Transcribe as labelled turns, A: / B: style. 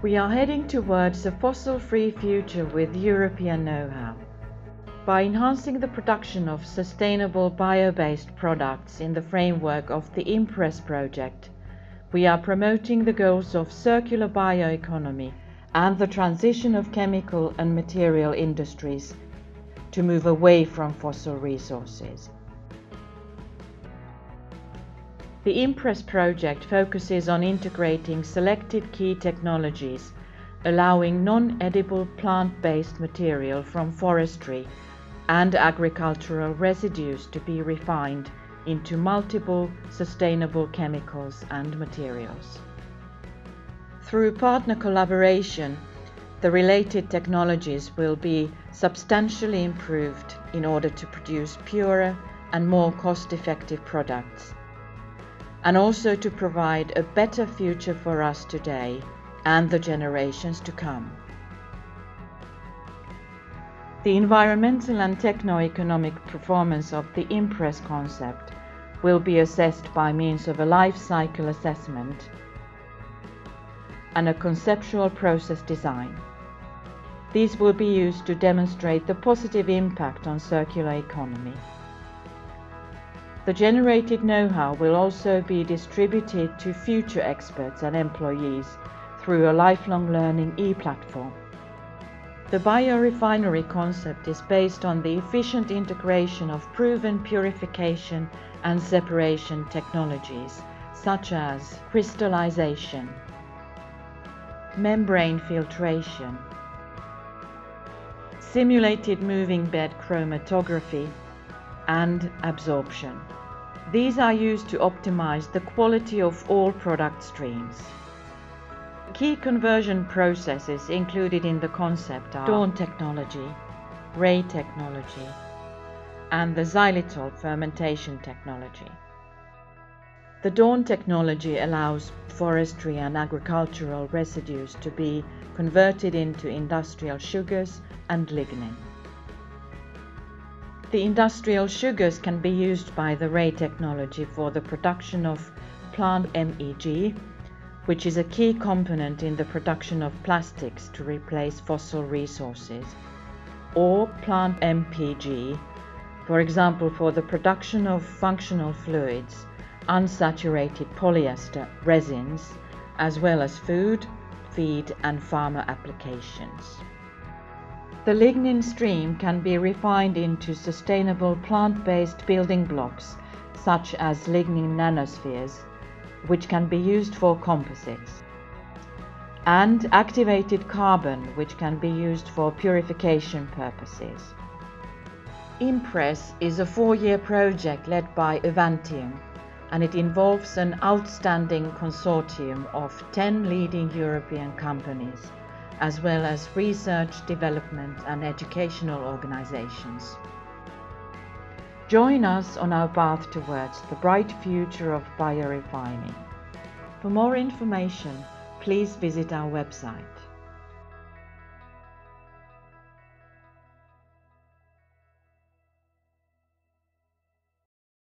A: We are heading towards a fossil-free future with European know-how. By enhancing the production of sustainable bio-based products in the framework of the IMPRESS project, we are promoting the goals of circular bioeconomy and the transition of chemical and material industries to move away from fossil resources. The IMPRESS project focuses on integrating selected key technologies, allowing non-edible plant-based material from forestry and agricultural residues to be refined into multiple sustainable chemicals and materials. Through partner collaboration, the related technologies will be substantially improved in order to produce purer and more cost-effective products, and also to provide a better future for us today and the generations to come. The environmental and techno-economic performance of the IMPRESS concept will be assessed by means of a life cycle assessment and a conceptual process design. These will be used to demonstrate the positive impact on circular economy. The generated know-how will also be distributed to future experts and employees through a lifelong learning e-platform. The biorefinery concept is based on the efficient integration of proven purification and separation technologies such as crystallization, membrane filtration, simulated moving bed chromatography, and absorption. These are used to optimize the quality of all product streams. Key conversion processes included in the concept are Dawn technology, Ray technology, and the xylitol fermentation technology. The Dawn technology allows forestry and agricultural residues to be converted into industrial sugars and lignin. The industrial sugars can be used by the Ray technology for the production of plant MEG, which is a key component in the production of plastics to replace fossil resources, or plant MPG, for example for the production of functional fluids unsaturated polyester resins, as well as food, feed and pharma applications. The lignin stream can be refined into sustainable plant-based building blocks such as lignin nanospheres, which can be used for composites, and activated carbon, which can be used for purification purposes. IMPRESS is a four-year project led by Avantium and it involves an outstanding consortium of 10 leading European companies, as well as research, development and educational organizations. Join us on our path towards the bright future of biorefining. For more information, please visit our website.